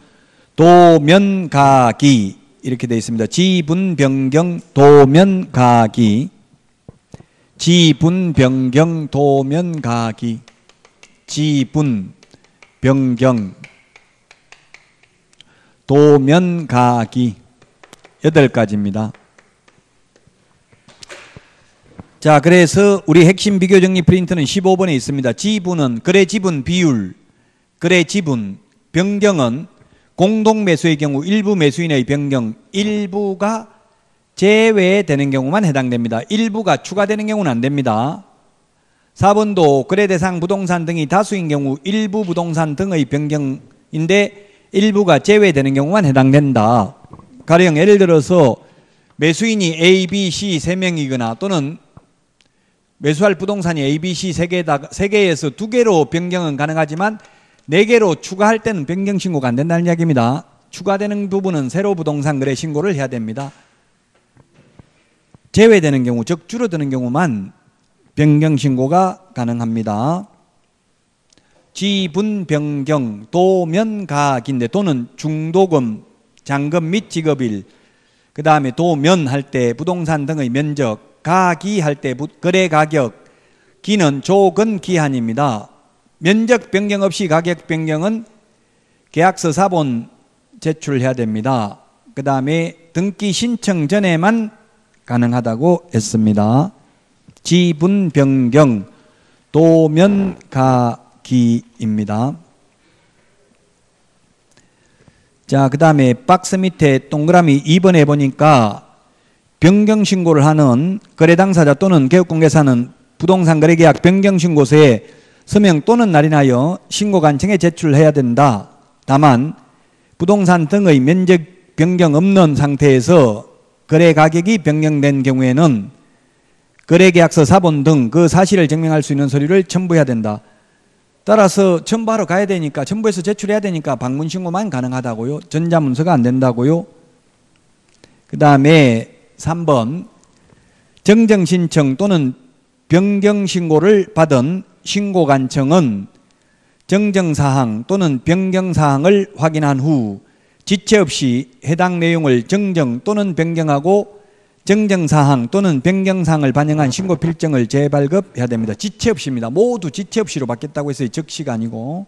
도면 가기 이렇게 되어 있습니다. 지분 변경 도면 가기 지분 변경 도면 가기 지분 변경 도면 가기 여덟 가지입니다. 자, 그래서 우리 핵심 비교 정리 프린트는 15번에 있습니다. 지분은 거래 지분 비율, 거래 지분, 변경은 공동 매수의 경우 일부 매수인의 변경, 일부가 제외되는 경우만 해당됩니다. 일부가 추가되는 경우는 안 됩니다. 4번도 거래 대상 부동산 등이 다수인 경우 일부 부동산 등의 변경인데 일부가 제외되는 경우만 해당된다. 가령 예를 들어서 매수인이 A, B, C 세 명이거나 또는 매수할 부동산이 A, B, C 세 개다 세 개에서 두 개로 변경은 가능하지만 네 개로 추가할 때는 변경 신고가 안 된다는 이야기입니다. 추가되는 부분은 새로 부동산 거래 신고를 해야 됩니다. 제외되는 경우, 즉 줄어드는 경우만 변경 신고가 가능합니다. 지분 변경, 도면 가기인데 도는 중도금, 잔금 및 직업일, 그 다음에 도면 할 때 부동산 등의 면적, 가기 할 때 거래 가격, 기는 조건 기한입니다. 면적 변경 없이 가격 변경은 계약서 사본 제출해야 됩니다. 그 다음에 등기 신청 전에만 가능하다고 했습니다. 지분 변경, 도면 가 기입니다. 자, 그 다음에 박스 밑에 동그라미 2번에 보니까 변경 신고를 하는 거래 당사자 또는 개업공개사는 부동산 거래 계약 변경 신고서에 서명 또는 날인하여 신고 간청에 제출해야 된다. 다만 부동산 등의 면적 변경 없는 상태에서 거래 가격이 변경된 경우에는 거래 계약서 사본 등 그 사실을 증명할 수 있는 서류를 첨부해야 된다. 따라서 첨부하러 가야 되니까 첨부해서 제출해야 되니까 방문 신고만 가능하다고요. 전자 문서가 안 된다고요. 그 다음에 3번 정정 신청 또는 변경 신고를 받은 신고 간청은 정정 사항 또는 변경 사항을 확인한 후 지체 없이 해당 내용을 정정 또는 변경하고 정정 사항 또는 변경 사항을 반영한 신고 필정을 재발급해야 됩니다. 지체 없이입니다. 모두 지체 없이로 받겠다고 해서 적시가 아니고.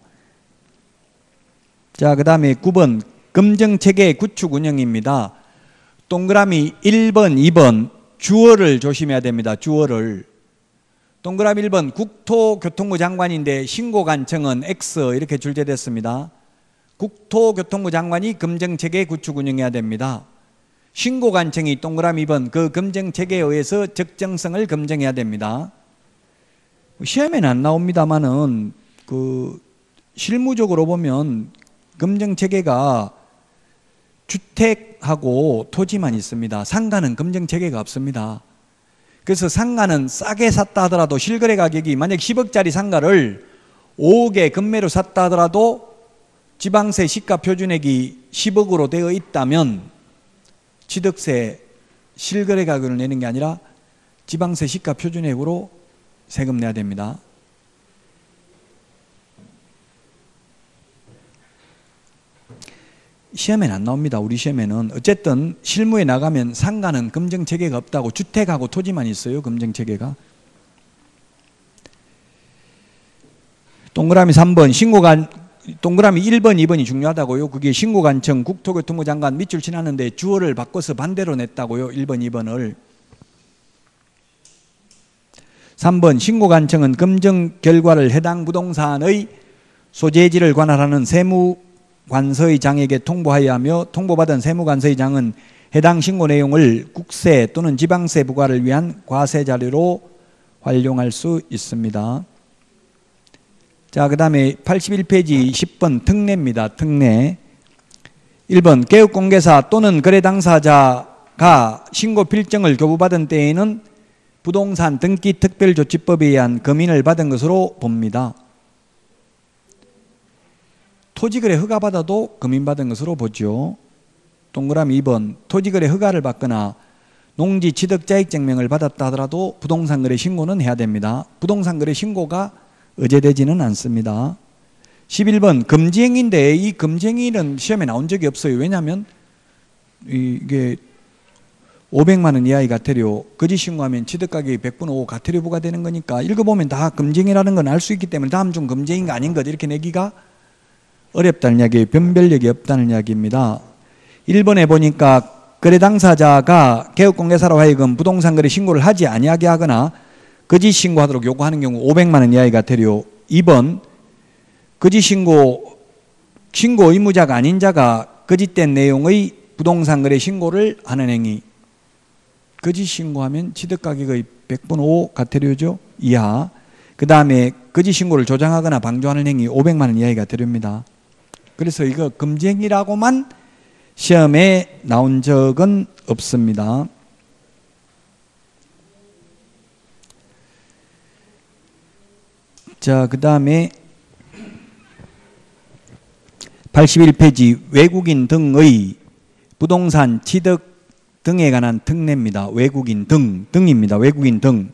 자, 그 다음에 9번 검정 체계 구축 운영입니다. 동그라미 1번, 2번 주어를 조심해야 됩니다. 주어를. 동그라미 1번 국토교통부 장관인데 신고 간청은 X 이렇게 출제됐습니다. 국토교통부 장관이 검정체계 구축 운영해야 됩니다. 신고 간청이 동그라미 2번 그 검정체계에 의해서 적정성을 검증해야 됩니다. 시험에는 안 나옵니다만은 그 실무적으로 보면 검정체계가 주택하고 토지만 있습니다. 상가는 검정체계가 없습니다. 그래서 상가는 싸게 샀다 하더라도 실거래 가격이 만약 10억짜리 상가를 5억에 금매로 샀다 하더라도 지방세 시가 표준액이 10억으로 되어 있다면 취득세 실거래 가격을 내는 게 아니라 지방세 시가 표준액으로 세금 내야 됩니다. 시험에는 안 나옵니다. 우리 시험에는 어쨌든 실무에 나가면 상가는 검증 체계가 없다고 주택하고 토지만 있어요. 검증 체계가. 동그라미 3번 신고간 동그라미 1번, 2번이 중요하다고요. 그게 신고관청 국토교통부 장관 밑줄 지났는데 주어를 바꿔서 반대로 냈다고요. 1번, 2번을. 3번 신고관청은 검증 결과를 해당 부동산의 소재지를 관할하는 세무관서의 장에게 통보하여야 하며 통보받은 세무관서의 장은 해당 신고 내용을 국세 또는 지방세 부과를 위한 과세 자료로 활용할 수 있습니다. 자, 그 다음에 81페이지 10번 특례입니다. 특례. 1번 개업공개사 또는 거래 당사자가 신고 필정을 교부받은 때에는 부동산 등기 특별조치법에 의한 금인을 받은 것으로 봅니다. 토지거래 허가 받아도 금인받은 것으로 보죠. 동그라미 2번 토지거래 허가를 받거나 농지 취득자익 증명을 받았다 하더라도 부동산 거래 신고는 해야 됩니다. 부동산 거래 신고가 의제되지는 않습니다. 11번 금지행위인데 이 금지행위는 시험에 나온 적이 없어요. 왜냐하면 이게 500만 원 이하의 가태료 거짓 신고하면 취득가격이 100분 5 가태료 부과되는 거니까 읽어보면 다 금쟁이라는 건 알 수 있기 때문에 다음 중 금쟁인가 아닌 것 이렇게 내기가 어렵다는 이야기 변별력이 없다는 이야기입니다 1번에 보니까 거래 당사자가 개업공개사로 하여금 부동산 거래 신고를 하지 아니하게 하거나 거짓 신고하도록 요구하는 경우 500만 원 이하의 가태료 2번 거짓 신고 신고 의무자가 아닌 자가 거짓된 내용의 부동산 거래 신고를 하는 행위 거짓 신고하면 취득 가격의 100분 5 가태료죠. 이하. 그 다음에 거짓 신고를 조장하거나 방조하는 행위 500만 원 이하의 가태료입니다. 그래서 이거 금지 행위라고만 시험에 나온 적은 없습니다. 자, 그 다음에 81페이지 외국인 등의 부동산 취득 등에 관한 특례입니다. 외국인 등, 등입니다. 외국인 등.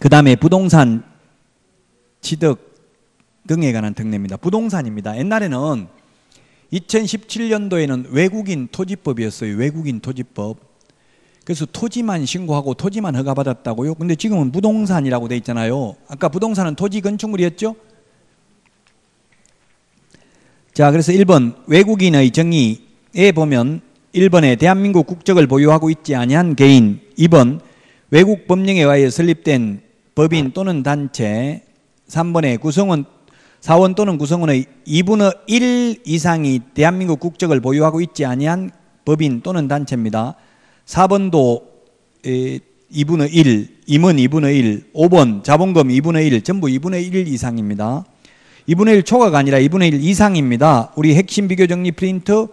그 다음에 부동산 취득 등에 관한 특례입니다. 부동산입니다. 옛날에는 2017년도에는 외국인 토지법이었어요. 외국인 토지법. 그래서 토지만 신고하고 토지만 허가받았다고요. 근데 지금은 부동산이라고 돼 있잖아요. 아까 부동산은 토지 건축물이었죠? 자, 그래서 1번 외국인의 정의 에 보면 1번에 대한민국 국적을 보유하고 있지 아니한 개인 2번 외국 법령에 의하여 설립된 법인 또는 단체 3번에 구성원 사원 또는 구성원의 2분의 1 이상이 대한민국 국적을 보유하고 있지 아니한 법인 또는 단체입니다. 4번도 2분의 1, 임원 2분의 1, 5번 자본금 2분의 1, 전부 2분의 1 이상입니다. 2분의 1 초과가 아니라 2분의 1 이상입니다. 우리 핵심 비교 정리 프린트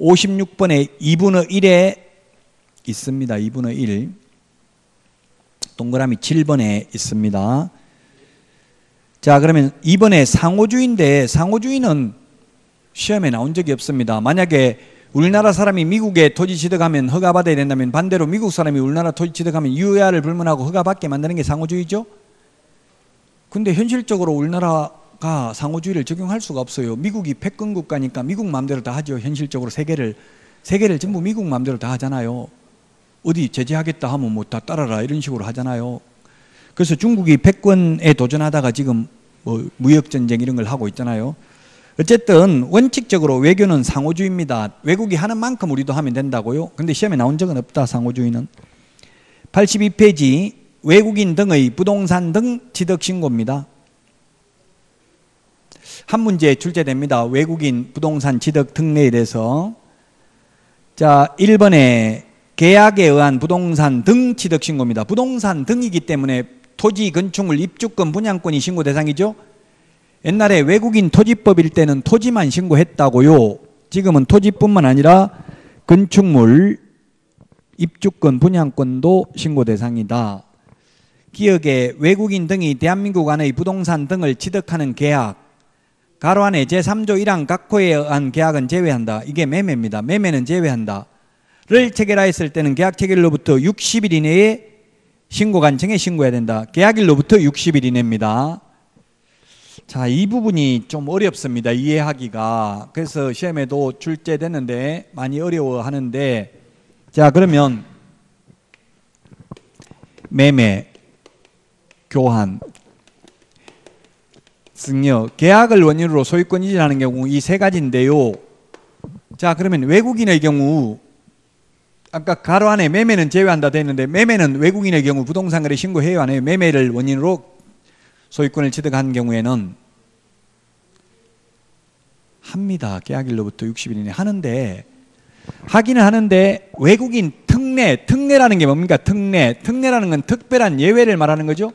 56번에 2분의 1에 있습니다. 2분의 1. 동그라미 7번에 있습니다. 자, 그러면 2번에 상호주의인데 상호주의는 시험에 나온 적이 없습니다. 만약에 우리나라 사람이 미국에 토지 취득하면 허가받아야 된다면 반대로 미국 사람이 우리나라 토지 취득하면 유효를 불문하고 허가받게 만드는 게 상호주의죠? 근데 현실적으로 우리나라 가 상호주의를 적용할 수가 없어요. 미국이 패권 국가니까 미국 마음대로 다 하죠. 현실적으로 세계를 세계를 전부 미국 마음대로 다 하잖아요. 어디 제재하겠다 하면 뭐 다 따라라 이런 식으로 하잖아요. 그래서 중국이 패권에 도전하다가 지금 뭐 무역 전쟁 이런 걸 하고 있잖아요. 어쨌든 원칙적으로 외교는 상호주의입니다. 외국이 하는 만큼 우리도 하면 된다고요. 근데 시험에 나온 적은 없다. 상호주의는. 82페이지 외국인 등의 부동산 등 취득 신고입니다. 한 문제 출제됩니다. 외국인 부동산 취득 특례에 대해서. 자, 1번에 계약에 의한 부동산 등 취득 신고입니다. 부동산 등이기 때문에 토지, 건축물, 입주권, 분양권이 신고 대상이죠. 옛날에 외국인 토지법일 때는 토지만 신고했다고요. 지금은 토지뿐만 아니라 건축물, 입주권, 분양권도 신고 대상이다. 기억에 외국인 등이 대한민국 안의 부동산 등을 취득하는 계약, 가로 안에 제3조 1항 각호에 의한 계약은 제외한다. 이게 매매입니다. 매매는 제외한다. 를 체결하였을 때는 계약 체결로부터 60일 이내에 신고 관청에 신고해야 된다. 계약일로부터 60일 이내입니다. 자, 이 부분이 좀 어렵습니다. 이해하기가. 그래서 시험에도 출제됐는데 많이 어려워하는데 자, 그러면 매매, 교환, 승여, 계약을 원인으로 소유권 이전하는 경우 이 세 가지인데요. 자, 그러면 외국인의 경우 아까 가로 안에 매매는 제외한다 되는데 매매는 외국인의 경우 부동산 거래 신고해야 하네요. 매매를 원인으로 소유권을 취득한 경우에는 합니다. 계약일로부터 60일 이내 하는데 하기는 하는데 외국인 특례, 특례라는 게 뭡니까? 특례. 특례라는 건 특별한 예외를 말하는 거죠.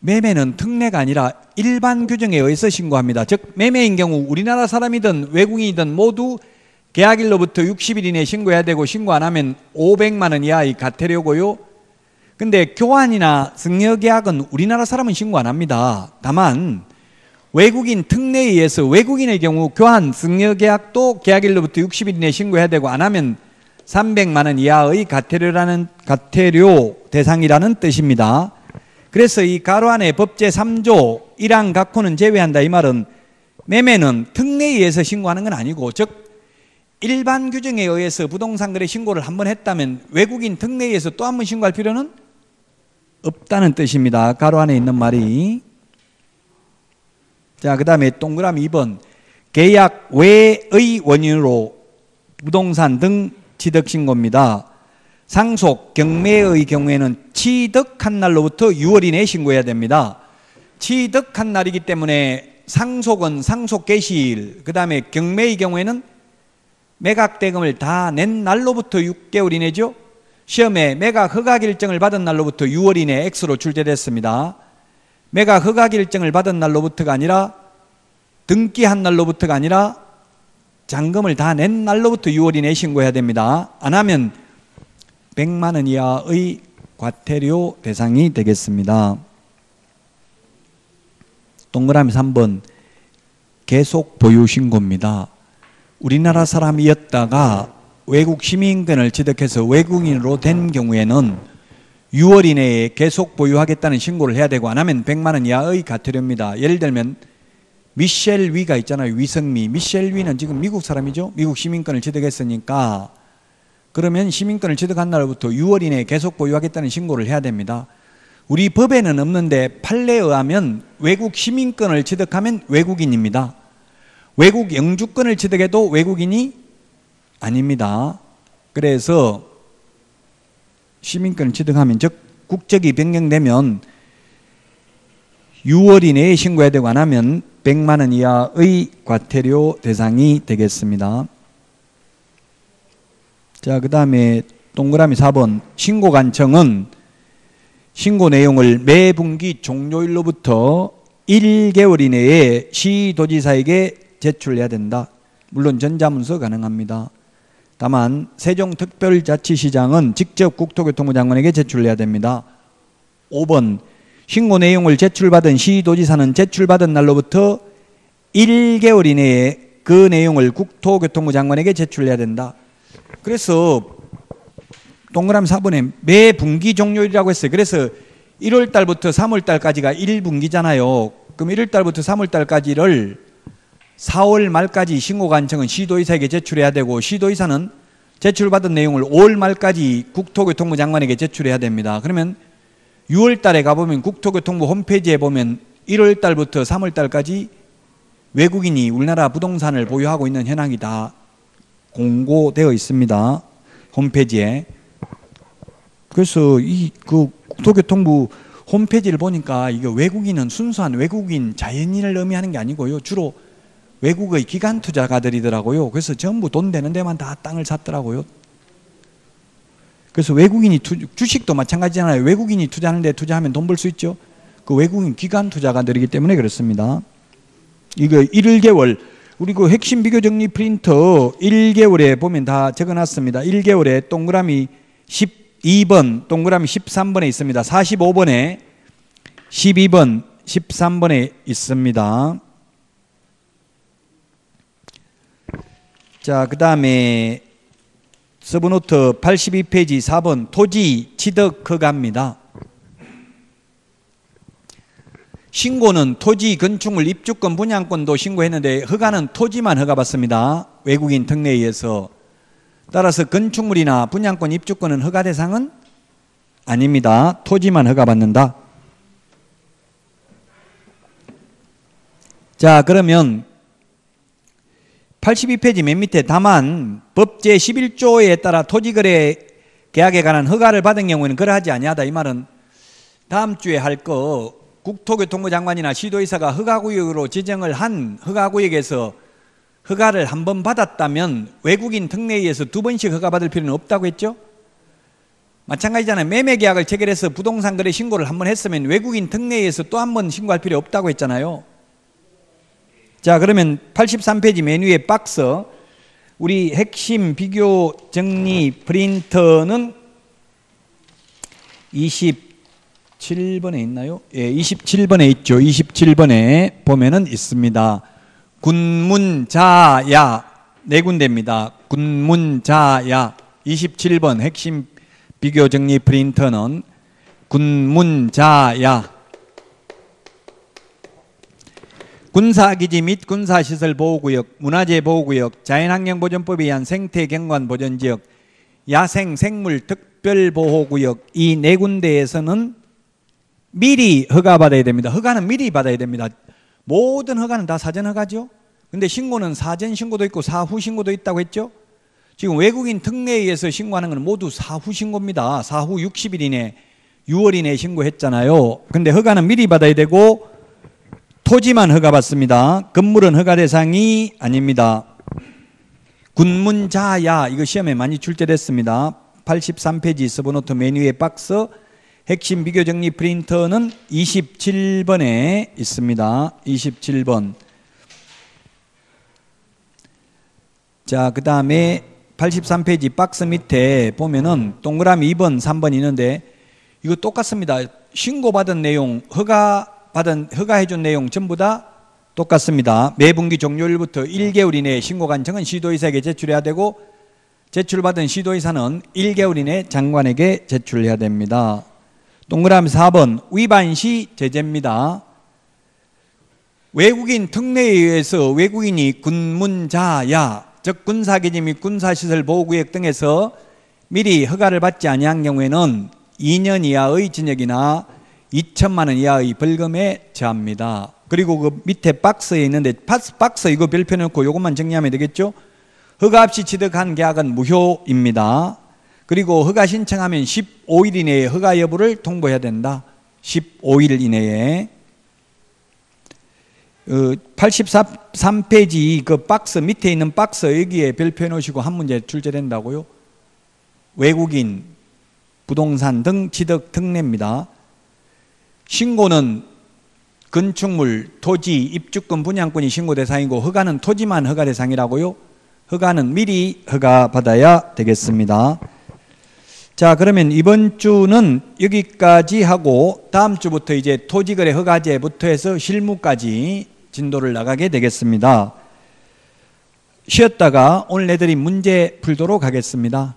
매매는 특례가 아니라 일반 규정에 의해서 신고합니다. 즉 매매인 경우 우리나라 사람이든 외국인이든 모두 계약일로부터 60일 이내에 신고해야 되고 신고 안 하면 500만 원 이하의 가태료고요. 근데 교환이나 승려 계약은 우리나라 사람은 신고 안 합니다. 다만 외국인 특례에 의해서 외국인의 경우 교환 승려 계약도 계약일로부터 60일 이내 신고해야 되고 안 하면 300만 원 이하의 가태료라는 가태료 대상이라는 뜻입니다. 그래서 이 가로 안에 법제 3조 1항 각호는 제외한다 이 말은 매매는 특례에 의해서 신고하는 건 아니고 즉 일반 규정에 의해서 부동산 거래 신고를 한 번 했다면 외국인 특례에 의해서 또 한 번 신고할 필요는 없다는 뜻입니다. 가로 안에 있는 말이 자, 그 다음에 동그라미 2번 계약 외의 원인으로 부동산 등 취득 신고입니다. 상속 경매의 경우에는 취득한 날로부터 6월 이내에 신고해야 됩니다. 취득한 날이기 때문에 상속은 상속 개시일, 그 다음에 경매의 경우에는 매각 대금을 다 낸 날로부터 6개월 이내죠. 시험에 매각 허가 결정을 받은 날로부터 6월 이내 X로 출제됐습니다. 매각 허가 결정을 받은 날로부터가 아니라 등기한 날로부터가 아니라 잔금을 다 낸 날로부터 6월 이내 신고해야 됩니다. 안 하면 100만 원 이하의 과태료 대상이 되겠습니다. 동그라미 3번 계속 보유 신고입니다. 우리나라 사람이었다가 외국 시민권을 취득해서 외국인으로 된 경우에는 6월 이내에 계속 보유하겠다는 신고를 해야 되고 안 하면 100만 원 이하의 과태료입니다. 예를 들면 미셸 위가 있잖아요. 위성미. 미셸 위는 지금 미국 사람이죠. 미국 시민권을 취득했으니까 그러면 시민권을 취득한 날부터 6월 이내에 계속 보유하겠다는 신고를 해야 됩니다. 우리 법에는 없는데 판례에 의하면 외국 시민권을 취득하면 외국인입니다. 외국 영주권을 취득해도 외국인이 아닙니다. 그래서 시민권을 취득하면 즉 국적이 변경되면 6월 이내에 신고해야 되고 안 하면 100만 원 이하의 과태료 대상이 되겠습니다. 자, 그 다음에 동그라미 4번 신고 관청은 신고 내용을 매 분기 종료일로부터 1개월 이내에 시도지사에게 제출해야 된다. 물론 전자문서 가능합니다. 다만 세종특별자치시장은 직접 국토교통부 장관에게 제출해야 됩니다. 5번 신고 내용을 제출받은 시도지사는 제출받은 날로부터 1개월 이내에 그 내용을 국토교통부 장관에게 제출해야 된다. 그래서 동그라미 4번에 매 분기 종료일이라고 했어요. 그래서 1월 달부터 3월 달까지가 1분기잖아요. 그럼 1월 달부터 3월 달까지를 4월 말까지 신고 관청은 시도의사에게 제출해야 되고 시도의사는 제출받은 내용을 5월 말까지 국토교통부 장관에게 제출해야 됩니다. 그러면 6월 달에 가보면 국토교통부 홈페이지에 보면 1월 달부터 3월 달까지 외국인이 우리나라 부동산을 보유하고 있는 현황이 다 공고되어 있습니다. 홈페이지에. 그래서 이 그 국토교통부 홈페이지를 보니까 이게 외국인은 순수한 외국인 자연인을 의미하는 게 아니고요. 주로 외국의 기관 투자가들이더라고요. 그래서 전부 돈 되는 데만 다 땅을 샀더라고요. 그래서 외국인이 투, 주식도 마찬가지잖아요. 외국인이 투자하는데 투자하면 돈 벌 수 있죠. 그 외국인 기관 투자가들이기 때문에 그렇습니다. 이거 1개월 우리 그 핵심 비교 정리 프린트 1개월에 보면 다 적어놨습니다. 1개월에 동그라미 12번, 동그라미 13번에 있습니다. 45번에 12번, 13번에 있습니다. 자, 그 다음에 서브노트 82페이지 4번 토지 취득 허가입니다. 신고는 토지 건축물 입주권 분양권도 신고했는데 허가는 토지만 허가받습니다. 외국인 특례에 의해서 따라서 건축물이나 분양권 입주권은 허가 대상은 아닙니다. 토지만 허가받는다. 자 그러면 82페이지 맨 밑에 다만 법 제 11조에 따라 토지거래 계약에 관한 허가를 받은 경우에는 그러하지 아니하다 이 말은 다음 주에 할 거 국토교통부 장관이나 시도의사가 허가구역으로 지정을 한 허가구역에서 허가를 한 번 받았다면 외국인 특례에 의해서 두 번씩 허가받을 필요는 없다고 했죠? 마찬가지잖아요. 매매 계약을 체결해서 부동산 거래 신고를 한 번 했으면 외국인 특례에 의해서 또 한 번 신고할 필요 없다고 했잖아요. 자, 그러면 83페이지 메뉴의 박스 우리 핵심 비교 정리 프린터는 20 27번에 있나요? 예, 27번에 있죠. 27번에 보면은 있습니다. 군문자야 네 군데입니다. 군문자야 27번 핵심 비교 정리 프린터는 군문자야 군사기지 및 군사시설 보호구역, 문화재 보호구역, 자연환경보전법에 의한 생태경관 보전지역, 야생 생물 특별보호구역 이 네 군데에서는 미리 허가 받아야 됩니다. 허가는 미리 받아야 됩니다. 모든 허가는 다 사전 허가죠. 근데 신고는 사전 신고도 있고 사후 신고도 있다고 했죠. 지금 외국인 특례에 의해서 신고하는 건 모두 사후 신고입니다. 사후 60일 이내 6월 이내에 신고했잖아요. 근데 허가는 미리 받아야 되고 토지만 허가 받습니다. 건물은 허가 대상이 아닙니다. 군문자야 이거 시험에 많이 출제됐습니다. 83페이지 서브노트 메뉴의 박스 핵심 비교 정리 프린트는 27번에 있습니다. 27번. 자, 그 다음에 83페이지 박스 밑에 보면은 동그라미 2번, 3번 있는데 이거 똑같습니다. 신고받은 내용, 허가 받은, 허가해준 내용 전부 다 똑같습니다. 매 분기 종료일부터 1개월 이내에 신고 간청은 시도의사에게 제출해야 되고 제출받은 시도의사는 1개월 이내 장관에게 제출해야 됩니다. 동그라미 4번 위반 시 제재입니다. 외국인 특례에 의해서 외국인이 군문자야 즉 군사기지 및 군사시설 보호구역 등에서 미리 허가를 받지 아니한 경우에는 2년 이하의 징역이나 2천만 원 이하의 벌금에 처합니다. 그리고 그 밑에 박스에 있는데 박스 이거 별표 넣고 이것만 정리하면 되겠죠? 허가 없이 취득한 계약은 무효입니다. 그리고 허가 신청하면 15일 이내에 허가 여부를 통보해야 된다. 15일 이내에. 83페이지 어, 그 박스 밑에 있는 박스 여기에 별표해 놓으시고 한 문제 출제된다고요. 외국인, 부동산 등 취득 특례입니다. 신고는 건축물, 토지, 입주권, 분양권이 신고 대상이고 허가는 토지만 허가 대상이라고요. 허가는 미리 허가 받아야 되겠습니다. 자, 그러면 이번 주는 여기까지 하고 다음 주부터 이제 토지거래 허가제부터 해서 실무까지 진도를 나가게 되겠습니다. 쉬었다가 오늘 내드린 문제 풀도록 하겠습니다.